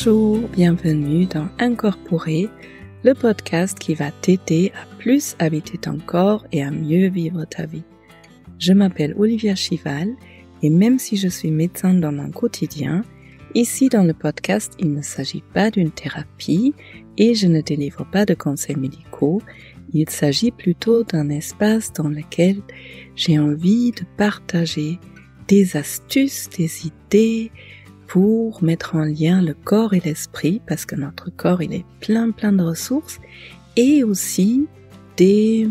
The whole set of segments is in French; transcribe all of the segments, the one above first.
Bonjour, bienvenue dans Incorporer, le podcast qui va t'aider à plus habiter ton corps et à mieux vivre ta vie. Je m'appelle Olivia Chival et même si je suis médecin dans mon quotidien, ici dans le podcast, il ne s'agit pas d'une thérapie et je ne délivre pas de conseils médicaux. Il s'agit plutôt d'un espace dans lequel j'ai envie de partager des astuces, des idées, pour mettre en lien le corps et l'esprit, parce que notre corps, il est plein, plein de ressources, et aussi des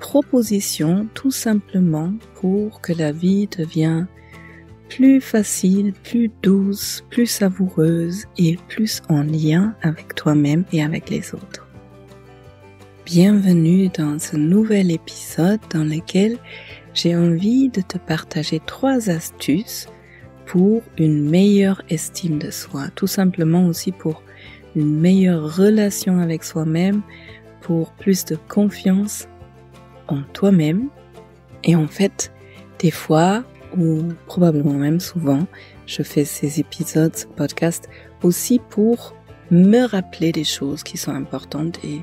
propositions tout simplement pour que la vie devienne plus facile, plus douce, plus savoureuse et plus en lien avec toi-même et avec les autres. Bienvenue dans ce nouvel épisode dans lequel j'ai envie de te partager trois astuces pour une meilleure estime de soi, tout simplement aussi pour une meilleure relation avec soi-même, pour plus de confiance en toi-même. Et en fait, des fois, ou probablement même souvent, je fais ces épisodes, ce podcast, aussi pour me rappeler des choses qui sont importantes et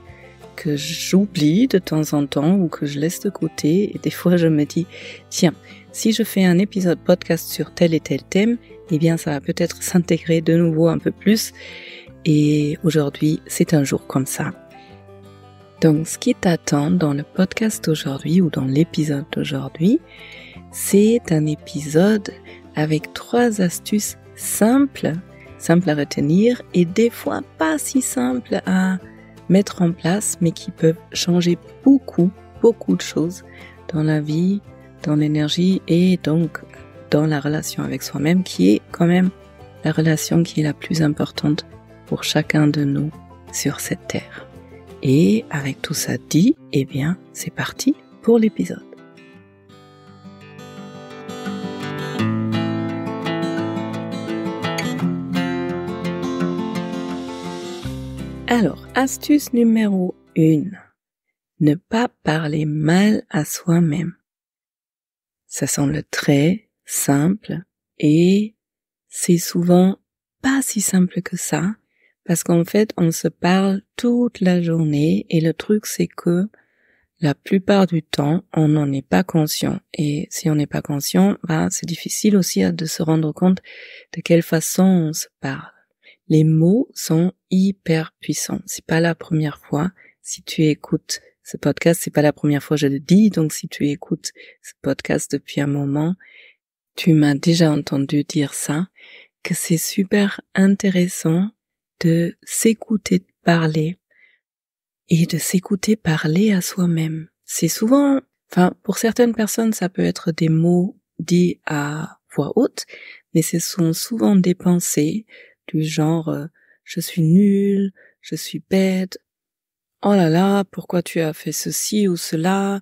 que j'oublie de temps en temps ou que je laisse de côté. Et des fois, je me dis, tiens, si je fais un épisode podcast sur tel et tel thème, eh bien, ça va peut-être s'intégrer de nouveau un peu plus. Et aujourd'hui, c'est un jour comme ça. Donc, ce qui t'attend dans le podcast d'aujourd'hui ou dans l'épisode d'aujourd'hui, c'est un épisode avec trois astuces simples, simples à retenir et des fois pas si simples à mettre en place, mais qui peuvent changer beaucoup, beaucoup de choses dans la vie, dans l'énergie et donc dans la relation avec soi-même, qui est quand même la relation qui est la plus importante pour chacun de nous sur cette terre. Et avec tout ça dit, eh bien, c'est parti pour l'épisode. Alors, astuce numéro 1. Ne pas parler mal à soi-même. Ça semble très simple et c'est souvent pas si simple que ça parce qu'en fait on se parle toute la journée et le truc c'est que la plupart du temps on n'en est pas conscient et si on n'est pas conscient bah, c'est difficile aussi de se rendre compte de quelle façon on se parle les mots sont hyper puissants. C'est pas la première fois. Si tu écoutes ce podcast, c'est pas la première fois que je le dis. Donc, si tu écoutes ce podcast depuis un moment, tu m'as déjà entendu dire ça, que c'est super intéressant de s'écouter parler et de s'écouter parler à soi-même. C'est souvent, enfin, pour certaines personnes, ça peut être des mots dits à voix haute, mais ce sont souvent des pensées, du genre euh, je suis nul, je suis bête, oh là là, pourquoi tu as fait ceci ou cela,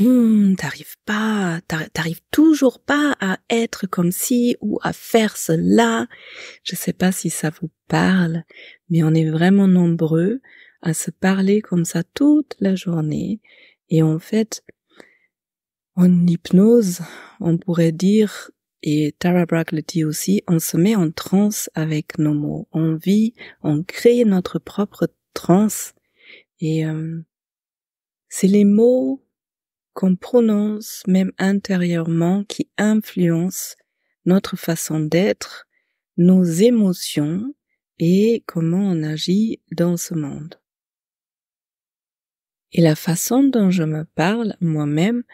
hmm, t'arrives pas, t'arrives toujours pas à être comme ci ou à faire cela. Je sais pas si ça vous parle, mais on est vraiment nombreux à se parler comme ça toute la journée. Et en fait, en hypnose, on pourrait dire et Tara Brach le dit aussi, on se met en transe avec nos mots. On vit, on crée notre propre transe. Et euh, c'est les mots qu'on prononce même intérieurement qui influencent notre façon d'être, nos émotions et comment on agit dans ce monde. Et la façon dont je me parle moi-même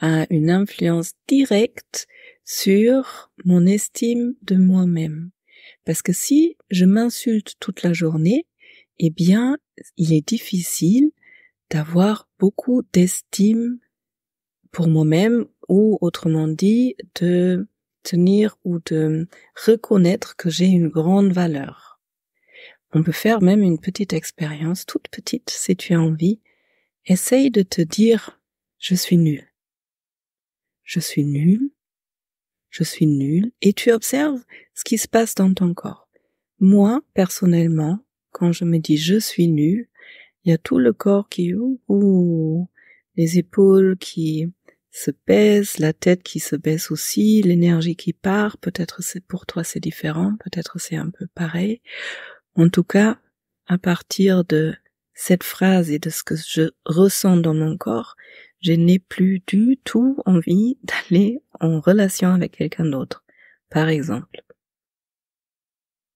a une influence directe sur mon estime de moi-même. Parce que si je m'insulte toute la journée, eh bien, il est difficile d'avoir beaucoup d'estime pour moi-même ou autrement dit de tenir ou de reconnaître que j'ai une grande valeur. On peut faire même une petite expérience, toute petite, si tu as envie. Essaye de te dire, je suis nul. Je suis nul je suis nul, et tu observes ce qui se passe dans ton corps. Moi, personnellement, quand je me dis je suis nul, il y a tout le corps qui ou les épaules qui se baisse, la tête qui se baisse aussi, l'énergie qui part, peut-être c'est pour toi c'est différent, peut-être c'est un peu pareil. En tout cas, à partir de cette phrase et de ce que je ressens dans mon corps, je n'ai plus du tout envie d'aller en relation avec quelqu'un d'autre, par exemple.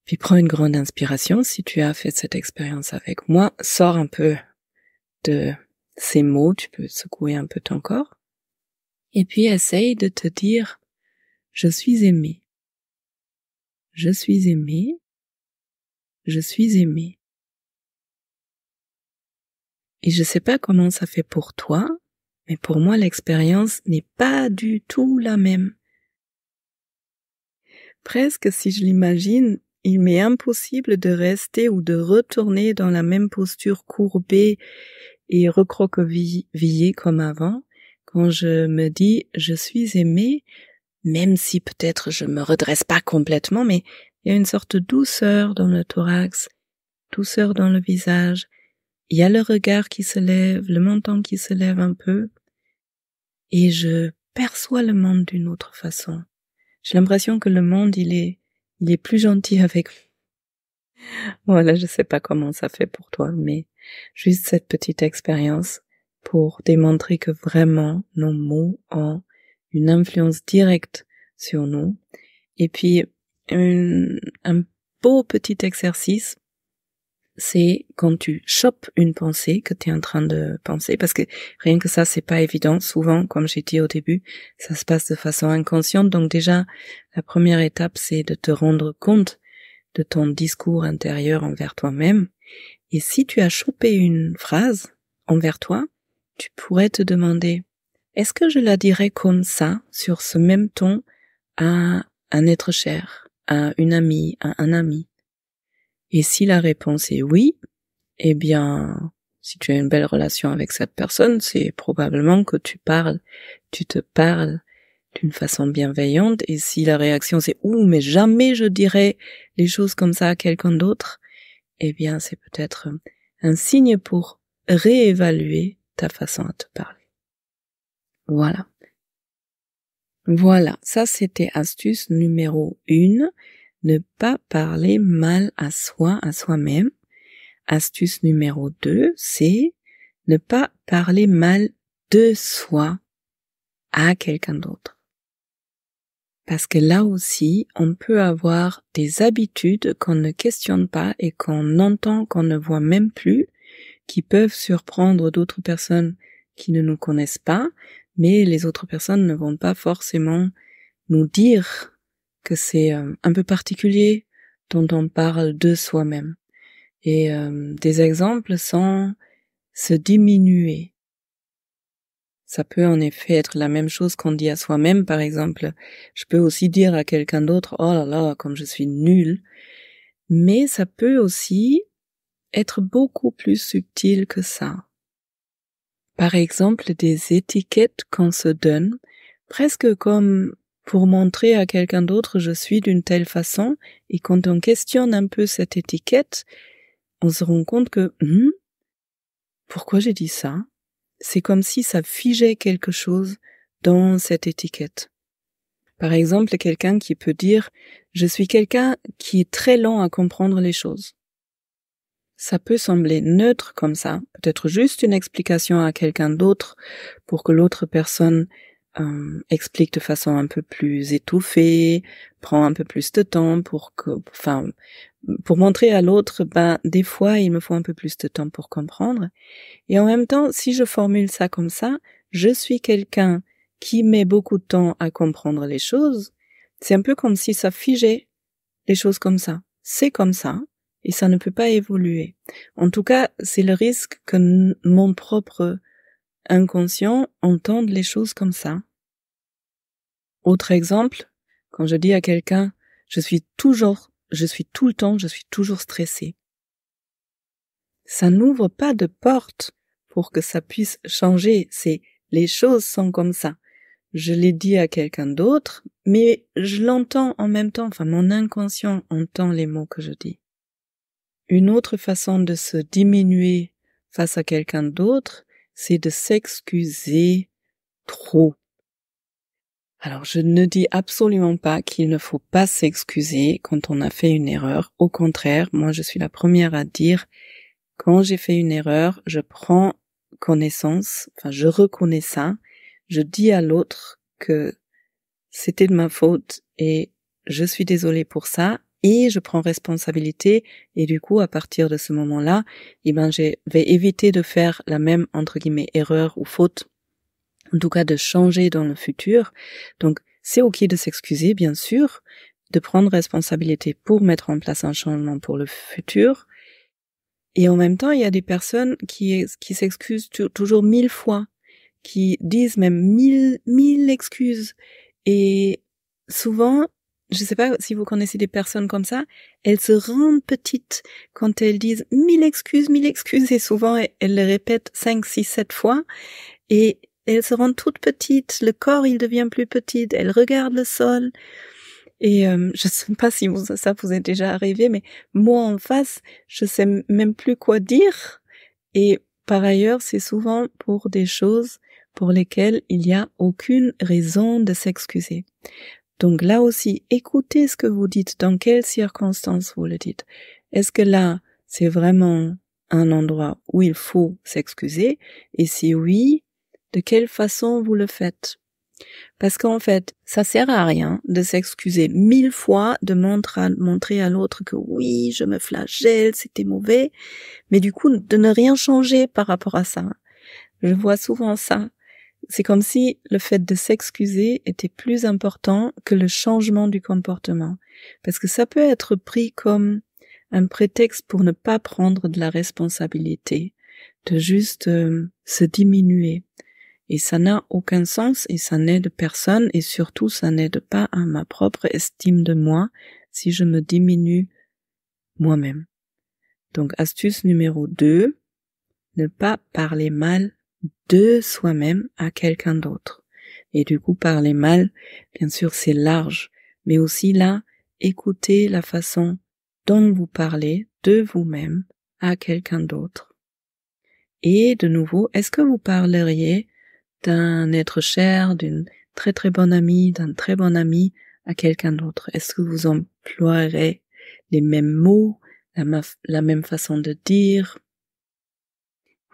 Puis prends une grande inspiration si tu as fait cette expérience avec moi, sors un peu de ces mots, tu peux secouer un peu ton corps, et puis essaye de te dire, je suis aimé, je suis aimé, je suis aimé. Et je sais pas comment ça fait pour toi, mais pour moi l'expérience n'est pas du tout la même. Presque si je l'imagine, il m'est impossible de rester ou de retourner dans la même posture courbée et recroquevillée comme avant, quand je me dis je suis aimé, même si peut-être je me redresse pas complètement, mais il y a une sorte de douceur dans le thorax, douceur dans le visage, il y a le regard qui se lève, le menton qui se lève un peu, et je perçois le monde d'une autre façon. J'ai l'impression que le monde, il est, il est plus gentil avec Voilà, je sais pas comment ça fait pour toi, mais juste cette petite expérience pour démontrer que vraiment nos mots ont une influence directe sur nous. Et puis, un beau petit exercice c'est quand tu chopes une pensée que tu es en train de penser, parce que rien que ça, c'est pas évident. Souvent, comme j'ai dit au début, ça se passe de façon inconsciente. Donc déjà, la première étape, c'est de te rendre compte de ton discours intérieur envers toi-même. Et si tu as chopé une phrase envers toi, tu pourrais te demander, est-ce que je la dirais comme ça, sur ce même ton, à un être cher, à une amie, à un ami? Et si la réponse est oui, eh bien, si tu as une belle relation avec cette personne, c'est probablement que tu parles, tu te parles d'une façon bienveillante. Et si la réaction c'est ouh, mais jamais je dirais les choses comme ça à quelqu'un d'autre, eh bien, c'est peut-être un signe pour réévaluer ta façon à te parler. Voilà. Voilà, ça c'était astuce numéro une ne pas parler mal à soi, à soi-même. Astuce numéro 2, c'est ne pas parler mal de soi à quelqu'un d'autre. Parce que là aussi, on peut avoir des habitudes qu'on ne questionne pas et qu'on entend, qu'on ne voit même plus, qui peuvent surprendre d'autres personnes qui ne nous connaissent pas, mais les autres personnes ne vont pas forcément nous dire que c'est euh, un peu particulier dont on parle de soi-même. Et euh, des exemples sans se diminuer. Ça peut en effet être la même chose qu'on dit à soi-même, par exemple. Je peux aussi dire à quelqu'un d'autre, oh là là, comme je suis nul. Mais ça peut aussi être beaucoup plus subtil que ça. Par exemple, des étiquettes qu'on se donne, presque comme pour montrer à quelqu'un d'autre je suis d'une telle façon, et quand on questionne un peu cette étiquette, on se rend compte que hmm, pourquoi j'ai dit ça? C'est comme si ça figeait quelque chose dans cette étiquette. Par exemple, quelqu'un qui peut dire je suis quelqu'un qui est très lent à comprendre les choses. Ça peut sembler neutre comme ça, peut-être juste une explication à quelqu'un d'autre pour que l'autre personne euh, explique de façon un peu plus étouffée, prend un peu plus de temps pour que, enfin, pour montrer à l'autre, ben, des fois, il me faut un peu plus de temps pour comprendre. Et en même temps, si je formule ça comme ça, je suis quelqu'un qui met beaucoup de temps à comprendre les choses. C'est un peu comme si ça figeait les choses comme ça. C'est comme ça. Et ça ne peut pas évoluer. En tout cas, c'est le risque que mon propre inconscient entendent les choses comme ça. Autre exemple, quand je dis à quelqu'un, je suis toujours, je suis tout le temps, je suis toujours stressé. Ça n'ouvre pas de porte pour que ça puisse changer. C'est les choses sont comme ça. Je l'ai dit à quelqu'un d'autre, mais je l'entends en même temps. Enfin, mon inconscient entend les mots que je dis. Une autre façon de se diminuer face à quelqu'un d'autre, c'est de s'excuser trop. Alors, je ne dis absolument pas qu'il ne faut pas s'excuser quand on a fait une erreur. Au contraire, moi, je suis la première à dire, quand j'ai fait une erreur, je prends connaissance, enfin, je reconnais ça, je dis à l'autre que c'était de ma faute et je suis désolée pour ça et je prends responsabilité et du coup à partir de ce moment-là, eh ben je vais éviter de faire la même entre guillemets erreur ou faute en tout cas de changer dans le futur. Donc c'est ok de s'excuser, bien sûr, de prendre responsabilité pour mettre en place un changement pour le futur. Et en même temps, il y a des personnes qui, qui s'excusent toujours mille fois, qui disent même mille, mille excuses. Et souvent, je ne sais pas si vous connaissez des personnes comme ça, elles se rendent petites quand elles disent mille excuses, mille excuses, et souvent elles le répètent cinq, six, sept fois. Et elles se rendent toutes petites, le corps il devient plus petit, elles regardent le sol. Et euh, je sais pas si vous, ça vous est déjà arrivé, mais moi en face, je sais même plus quoi dire. Et par ailleurs, c'est souvent pour des choses pour lesquelles il n'y a aucune raison de s'excuser. Donc là aussi, écoutez ce que vous dites, dans quelles circonstances vous le dites. Est-ce que là, c'est vraiment un endroit où il faut s'excuser? Et si oui, de quelle façon vous le faites? Parce qu'en fait, ça sert à rien de s'excuser mille fois, de montrer à l'autre que oui, je me flagelle, c'était mauvais, mais du coup, de ne rien changer par rapport à ça. Je vois souvent ça. C'est comme si le fait de s'excuser était plus important que le changement du comportement. Parce que ça peut être pris comme un prétexte pour ne pas prendre de la responsabilité, de juste euh, se diminuer. Et ça n'a aucun sens et ça n'aide personne et surtout ça n'aide pas à ma propre estime de moi si je me diminue moi-même. Donc astuce numéro 2, ne pas parler mal de soi-même à quelqu'un d'autre. Et du coup, parler mal, bien sûr, c'est large, mais aussi là, écoutez la façon dont vous parlez de vous-même à quelqu'un d'autre. Et de nouveau, est-ce que vous parleriez d'un être cher, d'une très très bonne amie, d'un très bon ami à quelqu'un d'autre? Est-ce que vous emploierez les mêmes mots, la, la même façon de dire?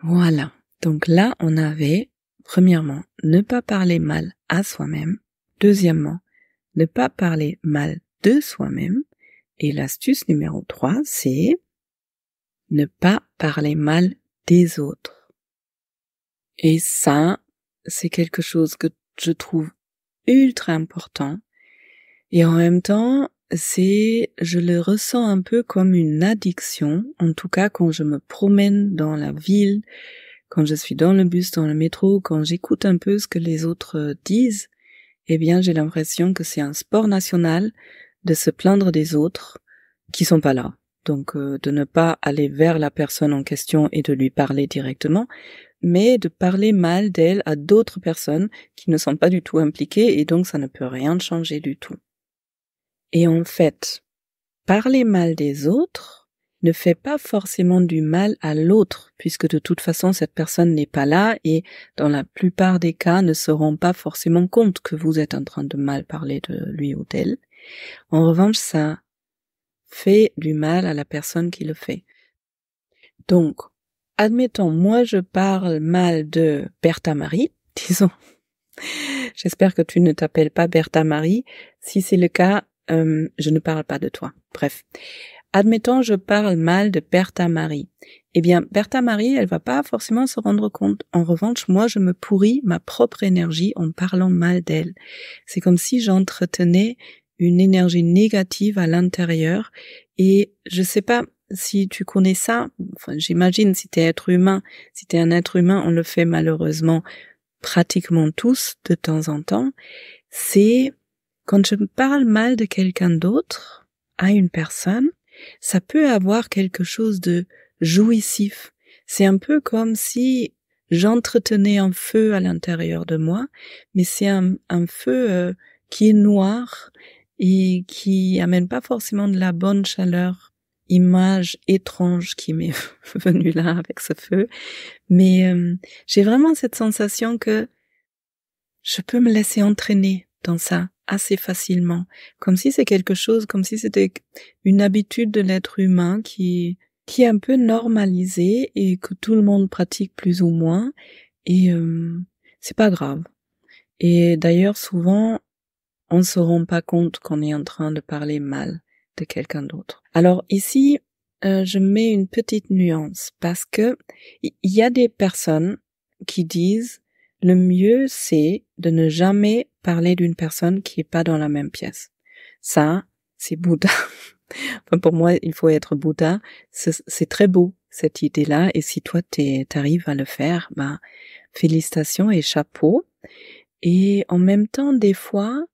Voilà. Donc là, on avait, premièrement, ne pas parler mal à soi-même. Deuxièmement, ne pas parler mal de soi-même. Et l'astuce numéro 3, c'est ne pas parler mal des autres. Et ça, c'est quelque chose que je trouve ultra important. Et en même temps, c'est, je le ressens un peu comme une addiction, en tout cas quand je me promène dans la ville, quand je suis dans le bus, dans le métro, quand j'écoute un peu ce que les autres euh, disent, eh bien j'ai l'impression que c'est un sport national de se plaindre des autres qui sont pas là. Donc euh, de ne pas aller vers la personne en question et de lui parler directement, mais de parler mal d'elle à d'autres personnes qui ne sont pas du tout impliquées et donc ça ne peut rien changer du tout. Et en fait, parler mal des autres ne fait pas forcément du mal à l'autre, puisque de toute façon cette personne n'est pas là et dans la plupart des cas ne se rend pas forcément compte que vous êtes en train de mal parler de lui ou d'elle. En revanche, ça fait du mal à la personne qui le fait. Donc, admettons, moi je parle mal de Bertha Marie, disons. J'espère que tu ne t'appelles pas Bertha Marie. Si c'est le cas, euh, je ne parle pas de toi. Bref. Admettons, je parle mal de Bertha Marie. Eh bien, Bertha Marie, elle va pas forcément se rendre compte. En revanche, moi, je me pourris ma propre énergie en parlant mal d'elle. C'est comme si j'entretenais une énergie négative à l'intérieur et je sais pas, si tu connais ça, enfin, j'imagine si t'es être humain, si t'es un être humain, on le fait malheureusement pratiquement tous de temps en temps, c'est quand je parle mal de quelqu'un d'autre à une personne, ça peut avoir quelque chose de jouissif. C'est un peu comme si j'entretenais un feu à l'intérieur de moi, mais c'est un, feu euh, qui est noir et qui amène pas forcément de la bonne chaleur image étrange qui m'est venue là avec ce feu. Mais euh, j'ai vraiment cette sensation que je peux me laisser entraîner dans ça assez facilement, comme si c'est quelque chose, comme si c'était une habitude de l'être humain qui qui est un peu normalisée et que tout le monde pratique plus ou moins et euh, c'est pas grave. Et d'ailleurs souvent on ne se rend pas compte qu'on est en train de parler mal de quelqu'un d'autre. Alors ici euh, je mets une petite nuance parce que il y a des personnes qui disent le mieux c'est de ne jamais parler d'une personne qui est pas dans la même pièce. Ça, c'est Bouddha. enfin, pour moi, il faut être Bouddha. C'est très beau, cette idée-là. Et si toi, t'arrives à le faire, ben, félicitations et chapeau. Et en même temps, des fois,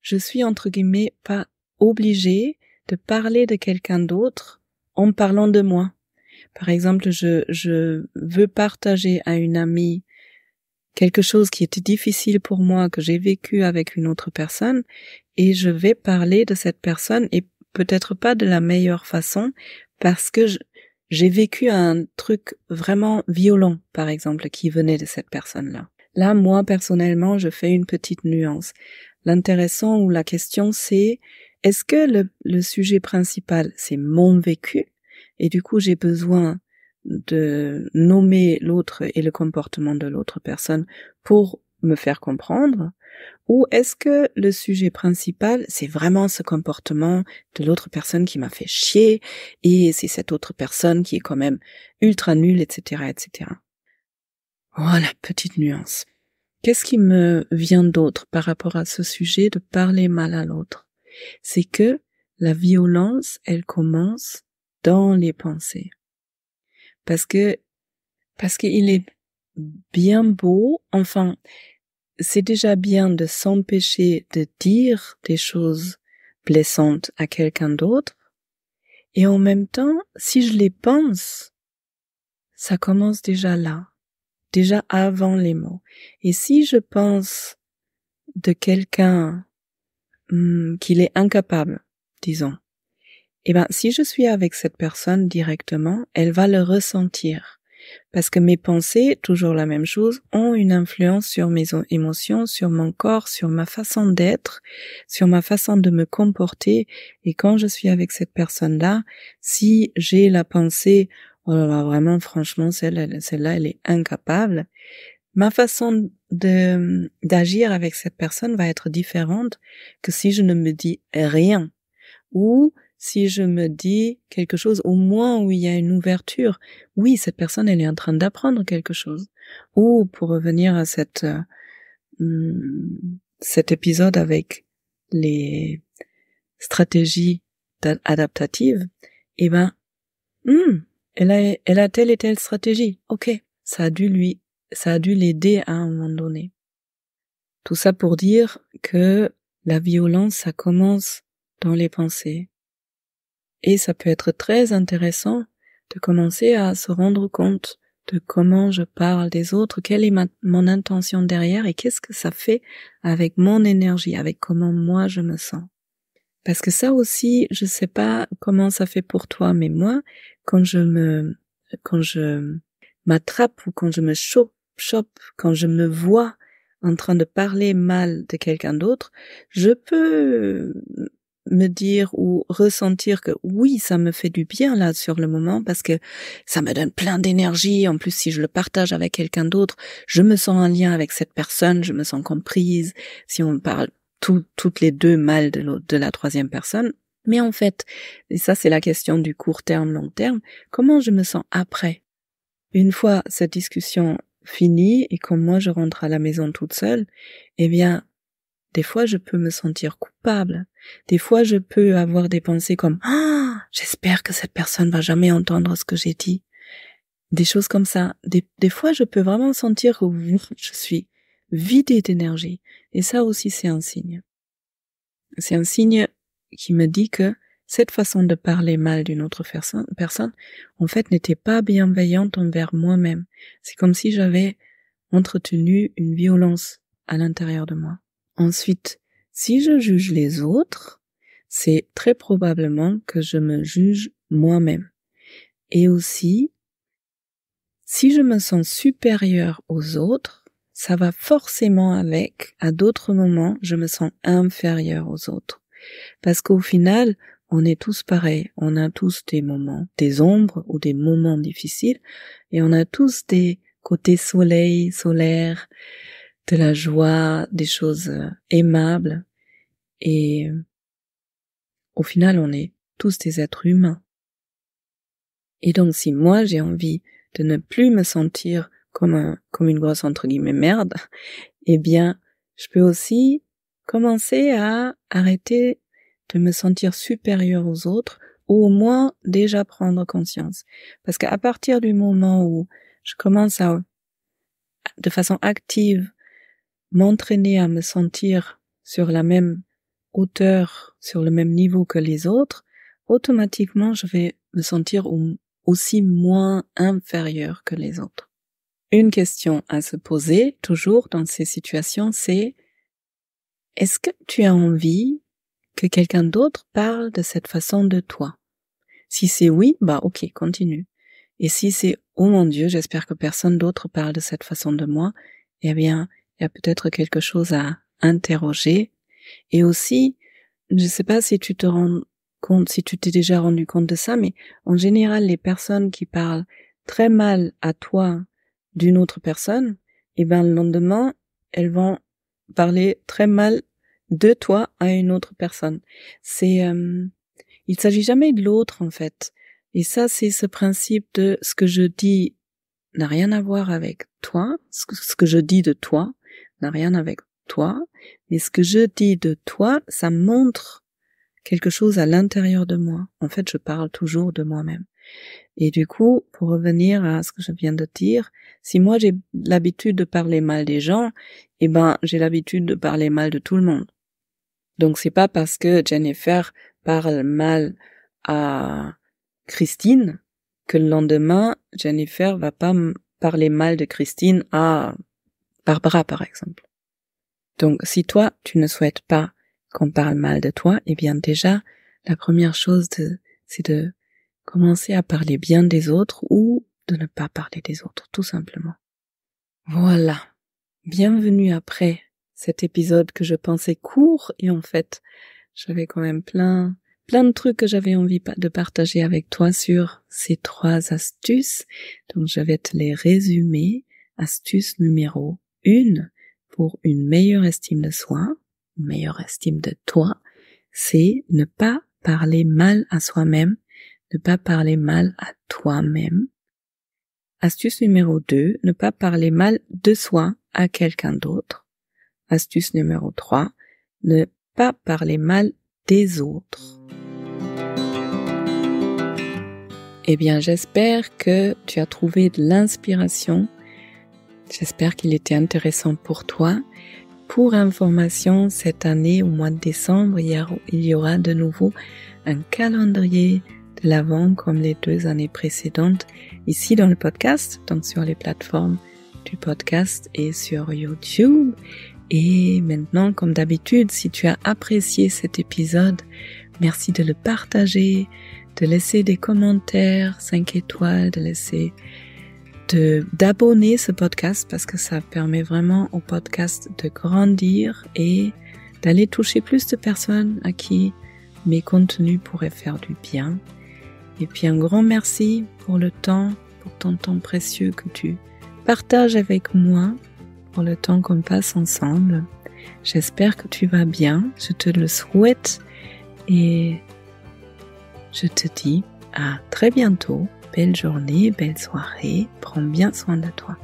je suis entre guillemets pas obligée de parler de quelqu'un d'autre en parlant de moi. Par exemple, je, je veux partager à une amie quelque chose qui était difficile pour moi, que j'ai vécu avec une autre personne, et je vais parler de cette personne et peut-être pas de la meilleure façon parce que j'ai vécu un truc vraiment violent, par exemple, qui venait de cette personne-là. Là, moi, personnellement, je fais une petite nuance. L'intéressant ou la question, c'est est-ce que le, le sujet principal, c'est mon vécu, et du coup, j'ai besoin de nommer l'autre et le comportement de l'autre personne pour me faire comprendre ou est-ce que le sujet principal, c'est vraiment ce comportement de l'autre personne qui m'a fait chier et c'est cette autre personne qui est quand même ultra nulle, etc., etc. Voilà, petite nuance. Qu'est-ce qui me vient d'autre par rapport à ce sujet de parler mal à l'autre? C'est que la violence, elle commence dans les pensées parce que parce qu'il est bien beau, enfin, c'est déjà bien de s'empêcher de dire des choses blessantes à quelqu'un d'autre, et en même temps, si je les pense, ça commence déjà là, déjà avant les mots. Et si je pense de quelqu'un hmm, qu'il est incapable, disons, eh ben, si je suis avec cette personne directement, elle va le ressentir. Parce que mes pensées, toujours la même chose, ont une influence sur mes émotions, sur mon corps, sur ma façon d'être, sur ma façon de me comporter. Et quand je suis avec cette personne-là, si j'ai la pensée, oh là là, vraiment, franchement, celle, celle-là, elle est incapable, ma façon d'agir avec cette personne va être différente que si je ne me dis rien. Ou si je me dis quelque chose au moins où il y a une ouverture, oui, cette personne, elle est en train d'apprendre quelque chose. Ou pour revenir à cette, euh, hmm, cet épisode avec les stratégies adaptatives, eh ben, hmm, elle a, elle a telle et telle stratégie. Ok, ça a dû lui, ça a dû l'aider à un moment donné. Tout ça pour dire que la violence, ça commence dans les pensées. Et ça peut être très intéressant de commencer à se rendre compte de comment je parle des autres, quelle est mon intention derrière et qu'est-ce que ça fait avec mon énergie, avec comment moi je me sens. Parce que ça aussi, je sais pas comment ça fait pour toi, mais moi, quand je me, quand je m'attrape ou quand je me chope, chope, quand je me vois en train de parler mal de quelqu'un d'autre, je peux me dire ou ressentir que oui, ça me fait du bien là sur le moment parce que ça me donne plein d'énergie. En plus, si je le partage avec quelqu'un d'autre, je me sens en lien avec cette personne, je me sens comprise. Si on parle toutes les deux mal de, de la troisième personne. Mais en fait, et ça c'est la question du court terme, long terme, comment je me sens après? Une fois cette discussion finie et quand moi je rentre à la maison toute seule, eh bien, des fois, je peux me sentir coupable. Des fois, je peux avoir des pensées comme ah, j'espère que cette personne va jamais entendre ce que j'ai dit. Des choses comme ça. Des, fois, je peux vraiment sentir que je suis vidée d'énergie. Et ça aussi, c'est un signe. C'est un signe qui me dit que cette façon de parler mal d'une autre personne, en fait, n'était pas bienveillante envers moi-même. C'est comme si j'avais entretenu une violence à l'intérieur de moi. Ensuite, si je juge les autres, c'est très probablement que je me juge moi-même. Et aussi, si je me sens supérieur aux autres, ça va forcément avec, à d'autres moments, je me sens inférieur aux autres. Parce qu'au final, on est tous pareils, on a tous des moments, des ombres ou des moments difficiles, et on a tous des côtés soleil, solaires, de la joie, des choses euh, aimables, et au final, on est tous des êtres humains. Et donc, si moi j'ai envie de ne plus me sentir comme un, comme une grosse entre guillemets merde, eh bien, je peux aussi commencer à arrêter de me sentir supérieur aux autres, ou au moins déjà prendre conscience. Parce qu'à partir du moment où je commence à, de façon active, m'entraîner à me sentir sur la même hauteur, sur le même niveau que les autres, automatiquement je vais me sentir aussi moins inférieur que les autres. Une question à se poser toujours dans ces situations, c'est est-ce que tu as envie que quelqu'un d'autre parle de cette façon de toi? Si c'est oui, bah ok, continue. Et si c'est oh mon Dieu, j'espère que personne d'autre parle de cette façon de moi, eh bien, il y a peut-être quelque chose à interroger. Et aussi, je ne sais pas si tu te rends compte, si tu t'es déjà rendu compte de ça, mais en général, les personnes qui parlent très mal à toi d'une autre personne, et eh ben le lendemain, elles vont parler très mal de toi à une autre personne. C'est, euh, il s'agit jamais de l'autre en fait. Et ça, c'est ce principe de ce que je dis n'a rien à voir avec toi, ce que je dis de toi n'a rien avec toi, mais ce que je dis de toi, ça montre quelque chose à l'intérieur de moi. En fait, je parle toujours de moi-même. Et du coup, pour revenir à ce que je viens de dire, si moi j'ai l'habitude de parler mal des gens, eh ben, j'ai l'habitude de parler mal de tout le monde. Donc c'est pas parce que Jennifer parle mal à Christine que le lendemain, Jennifer va pas parler mal de Christine à Barbara, par exemple. Donc, si toi, tu ne souhaites pas qu'on parle mal de toi, eh bien, déjà, la première chose, c'est de commencer à parler bien des autres ou de ne pas parler des autres, tout simplement. Voilà. Bienvenue après cet épisode que je pensais court et en fait, j'avais quand même plein, plein de trucs que j'avais envie de partager avec toi sur ces trois astuces. Donc, je vais te les résumer. Astuce numéro une pour une meilleure estime de soi, une meilleure estime de toi, c'est ne pas parler mal à soi-même, ne pas parler mal à toi-même. Astuce numéro 2, ne pas parler mal de soi à quelqu'un d'autre. Astuce numéro 3, ne pas parler mal des autres. Eh bien, j'espère que tu as trouvé de l'inspiration J'espère qu'il était intéressant pour toi. Pour information, cette année, au mois de décembre, il y aura de nouveau un calendrier de l'avant comme les deux années précédentes ici dans le podcast, donc sur les plateformes du podcast et sur YouTube. Et maintenant, comme d'habitude, si tu as apprécié cet épisode, merci de le partager, de laisser des commentaires, 5 étoiles, de laisser d'abonner ce podcast parce que ça permet vraiment au podcast de grandir et d'aller toucher plus de personnes à qui mes contenus pourraient faire du bien. Et puis un grand merci pour le temps, pour ton temps précieux que tu partages avec moi, pour le temps qu'on passe ensemble. J'espère que tu vas bien, je te le souhaite et je te dis à très bientôt Belle journée, belle soirée, prends bien soin de toi.